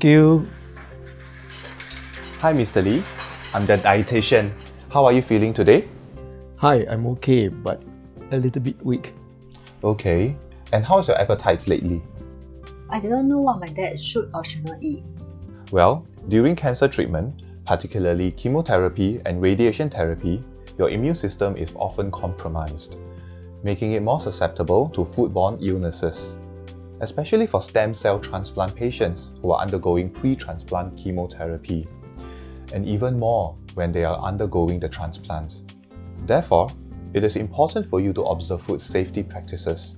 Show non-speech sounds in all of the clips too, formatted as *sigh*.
Thank you. Hi, Mr. Lee. I'm the dietitian. How are you feeling today? Hi, I'm okay, but a little bit weak. Okay. And how's your appetite lately? I do not know what my dad should or should not eat. Well, during cancer treatment, particularly chemotherapy and radiation therapy, your immune system is often compromised, making it more susceptible to foodborne illnesses, especially for stem cell transplant patients who are undergoing pre transplant chemotherapy, and even more when they are undergoing the transplant. Therefore, it is important for you to observe food safety practices,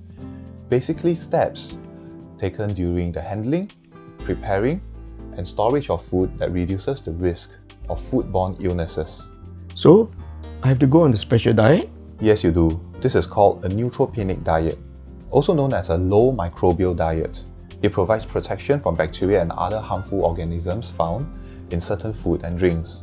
basically steps taken during the handling, preparing, and storage of food that reduces the risk of foodborne illnesses. So, I have to go on the special diet? Yes, you do. This is called a neutropenic diet, also known as a low microbial diet. It provides protection from bacteria and other harmful organisms found in certain food and drinks.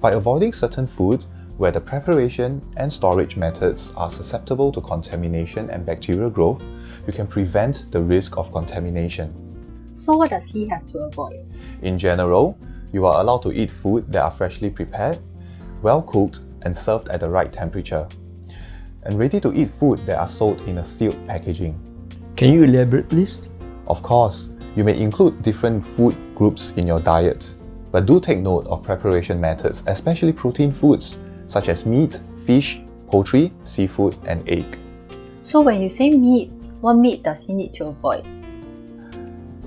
By avoiding certain food where the preparation and storage methods are susceptible to contamination and bacterial growth, you can prevent the risk of contamination. So, what does he have to avoid? In general, you are allowed to eat food that are freshly prepared, well cooked, and served at the right temperature, and ready to eat food that are sold in a sealed packaging. Can you elaborate, please? Of course, you may include different food groups in your diet, but do take note of preparation methods, especially protein foods such as meat, fish, poultry, seafood, and egg. So, when you say meat, what meat does he need to avoid?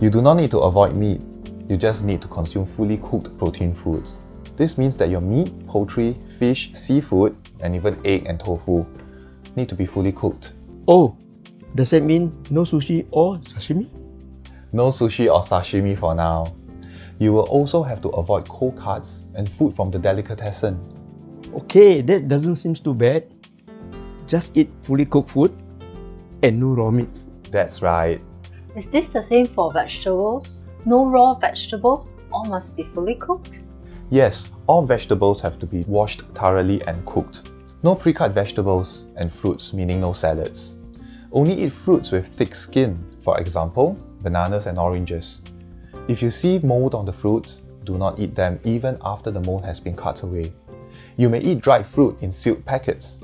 You do not need to avoid meat, you just need to consume fully cooked protein foods. This means that your meat, poultry, fish, seafood, and even egg and tofu need to be fully cooked. Oh, does that mean no sushi or sashimi? No sushi or sashimi for now. You will also have to avoid cold cuts and food from the delicatessen. Okay, that doesn't seem too bad. Just eat fully cooked food and no raw meat. That's right. Is this the same for vegetables? No raw vegetables? All must be fully cooked? Yes, all vegetables have to be washed thoroughly and cooked. No pre-cut vegetables and fruits, meaning no salads. Only eat fruits with thick skin, for example, bananas and oranges. If you see mold on the fruit, do not eat them even after the mold has been cut away. You may eat dried fruit in sealed packets.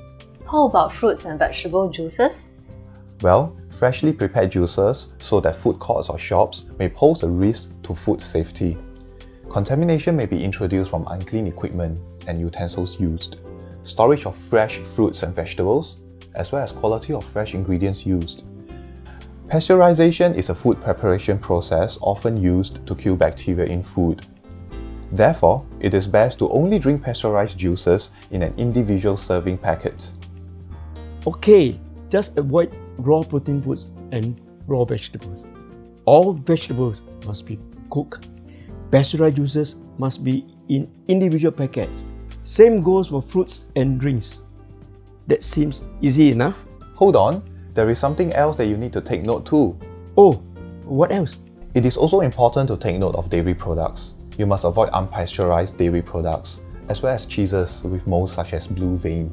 How about fruits and vegetable juices? Well, freshly prepared juices sold at food courts or shops may pose a risk to food safety. Contamination may be introduced from unclean equipment and utensils used. Storage of fresh fruits and vegetables, as well as quality of fresh ingredients used. Pasteurization is a food preparation process often used to kill bacteria in food. Therefore, it is best to only drink pasteurized juices in an individual serving packet. Okay, just avoid raw protein foods and raw vegetables. All vegetables must be cooked. Pasteurized juices must be in individual packets. Same goes for fruits and drinks. That seems easy enough. Hold on, there is something else that you need to take note too. Oh, what else? It is also important to take note of dairy products. You must avoid unpasteurized dairy products, as well as cheeses with molds such as blue vein,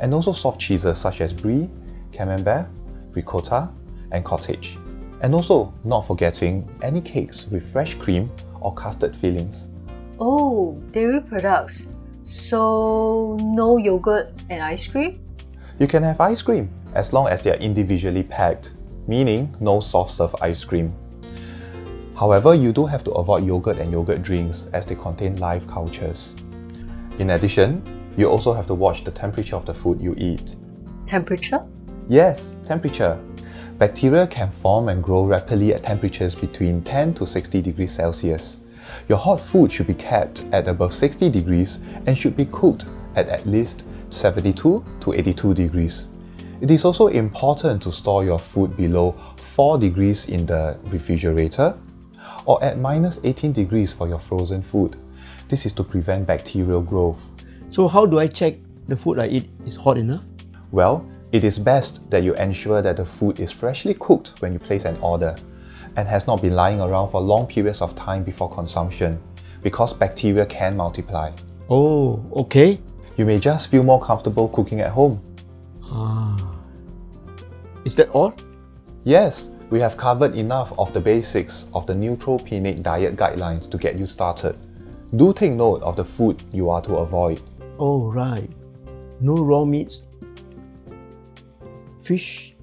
and also soft cheeses such as brie, camembert, ricotta, and cottage. And also, not forgetting any cakes with fresh cream or custard fillings. Oh, dairy products. So, no yogurt and ice cream? You can have ice cream as long as they are individually packed, meaning no soft serve ice cream. However, you do have to avoid yogurt and yogurt drinks as they contain live cultures. In addition, you also have to watch the temperature of the food you eat. Temperature? Yes, temperature. Bacteria can form and grow rapidly at temperatures between 10 to 60 degrees Celsius. Your hot food should be kept at above 60 degrees and should be cooked at at least 72 to 82 degrees. It is also important to store your food below 4 degrees in the refrigerator or at minus 18 degrees for your frozen food. This is to prevent bacterial growth. So, how do I check the food I eat is hot enough? Well, it is best that you ensure that the food is freshly cooked when you place an order and has not been lying around for long periods of time before consumption because bacteria can multiply. Oh, okay. You may just feel more comfortable cooking at home. Ah. Is that all? Yes, we have covered enough of the basics of the neutropenic diet guidelines to get you started. Do take note of the food you are to avoid. Oh, right. No raw meats, fish,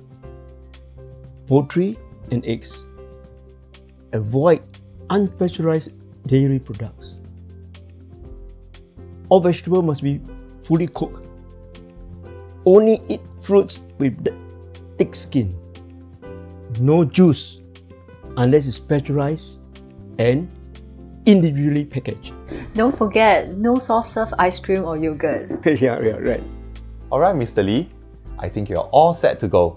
poultry, and eggs. Avoid unpasteurized dairy products. All vegetables must be fully cooked. Only eat fruits with the thick skin. No juice unless it's pasteurized and individually packaged. Don't forget, no soft serve ice cream or yogurt. *laughs* yeah, yeah, right. Alright, Mr. Lee, I think you're all set to go.